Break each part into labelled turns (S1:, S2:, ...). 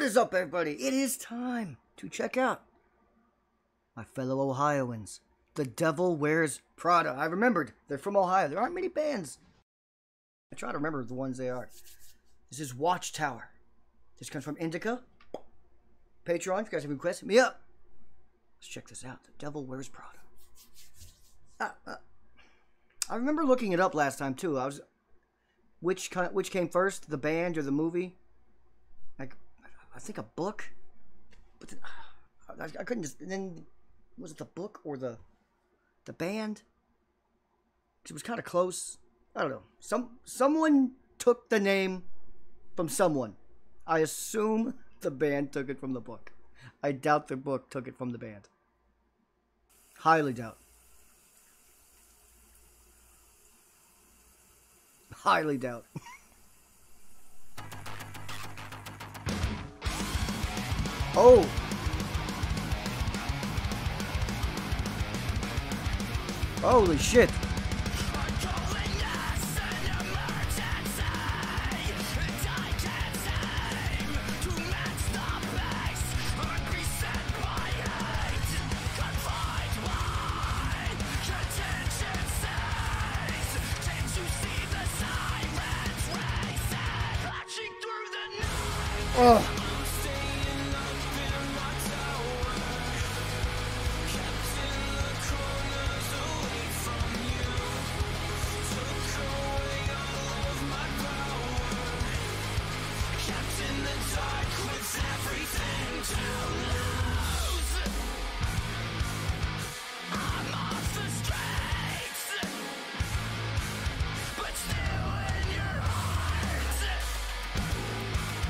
S1: What is up, everybody? It is time to check out my fellow Ohioans. The Devil Wears Prada. I remembered they're from Ohio. There aren't many bands. I try to remember the ones they are. This is Watchtower. This comes from Indica. Patreon, if you guys have requests, hit me up. Let's check this out. The Devil Wears Prada. Uh, uh, I remember looking it up last time too. I was which which came first, the band or the movie? Like, I think a book, but I, I couldn't just. then was it the book or the the band? It was kind of close. I don't know. Some someone took the name from someone. I assume the band took it from the book. I doubt the book took it from the band. Highly doubt. Highly doubt. oh. Holy shit. Oh.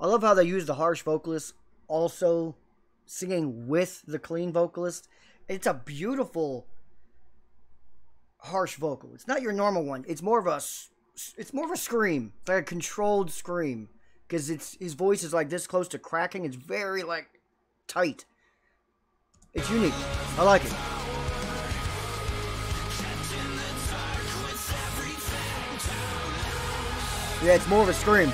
S1: I love how they use the harsh vocalist also singing with the clean vocalist. It's a beautiful harsh vocal. It's not your normal one. It's more of a it's more of a scream. It's like a controlled scream because it's his voice is like this close to cracking. It's very like tight. It's unique. I like it. Yeah, it's more of a scream.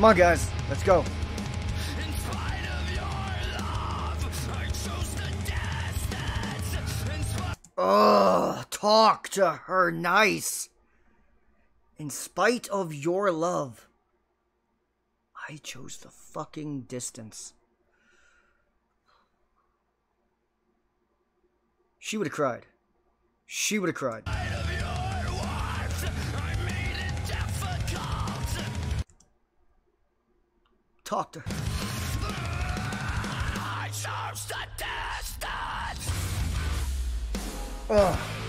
S1: Come on, guys. Let's go. Ugh, talk to her nice. In spite of your love, I chose the fucking distance. She would have cried. She would have cried. Talk to her. Ugh.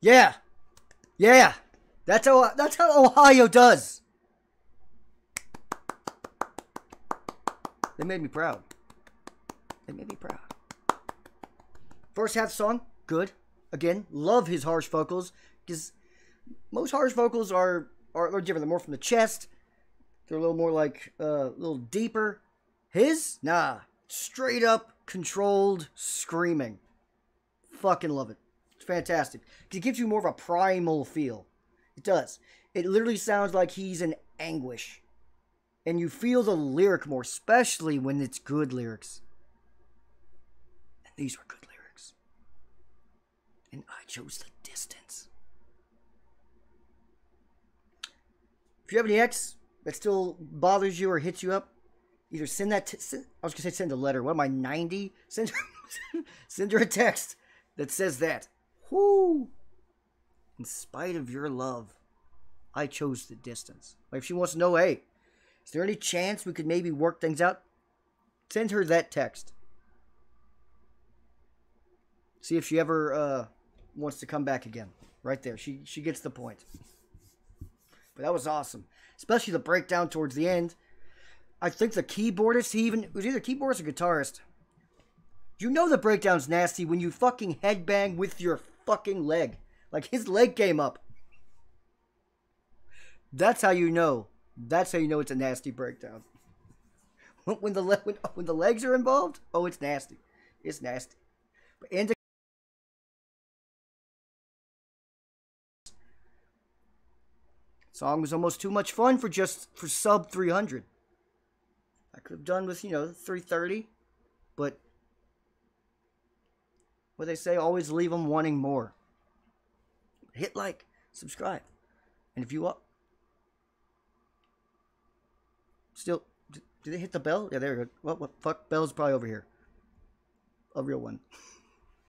S1: Yeah. Yeah. That's how that's how Ohio does. They made me proud. They made me proud. First half song, good. Again, love his harsh vocals because most harsh vocals are are a little different. They're more from the chest. They're a little more like uh, a little deeper. His, nah, straight up controlled screaming. Fucking love it fantastic. It gives you more of a primal feel.
S2: It does. It literally sounds like he's in anguish. And you feel the lyric more, especially when it's good lyrics. And these were good lyrics. And I chose the distance. If you have any ex that still bothers you or hits you up, either send that. T- send, I was gonna say send a letter. What am I ninety? Send send her a text that says that. Whoo! In spite of your love, I chose the distance. Like if she wants to know, hey, is there any chance we could maybe work things out? Send her that text. See if she ever uh, wants to come back again. Right there, she she gets the point. But that was awesome, especially the breakdown towards the end. I think the keyboardist, he even was either keyboardist or guitarist. You know the breakdown's nasty when you fucking headbang with your fucking leg. Like his leg came up. That's how you know. That's how you know it's a nasty breakdown. When the le- when, oh, when the legs are involved, oh, it's nasty. It's nasty. But and song was almost too much fun for just for sub 300. I could have done with you know 330, but what they say always leave them wanting more. Hit like, subscribe, and if you up still, did they hit the bell? Yeah, there we go. What, what fuck bell's probably over here. A real one.